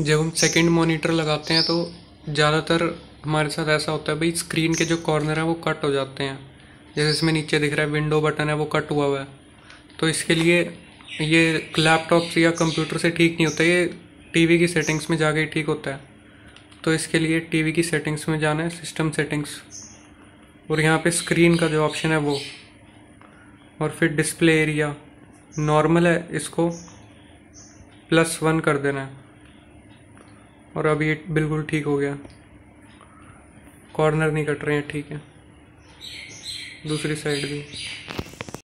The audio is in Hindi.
जब हम सेकंड मॉनिटर लगाते हैं तो ज़्यादातर हमारे साथ ऐसा होता है, भाई स्क्रीन के जो कॉर्नर हैं वो कट हो जाते हैं। जैसे इसमें नीचे दिख रहा है विंडो बटन है, वो कट हुआ हुआ है। तो इसके लिए ये लैपटॉप से या कंप्यूटर से ठीक नहीं होता, ये टीवी की सेटिंग्स में जाके ठीक होता है। तो इसके लिए टीवी की सेटिंग्स में जाना है सिस्टम सेटिंग्स और यहाँ पे स्क्रीन का जो ऑप्शन है वो। और फिर डिस्प्ले एरिया नॉर्मल है, इसको प्लस वन कर देना है। और अभी ये बिल्कुल ठीक हो गया। कॉर्नर नहीं कट रहे हैं, ठीक है। दूसरी साइड भी।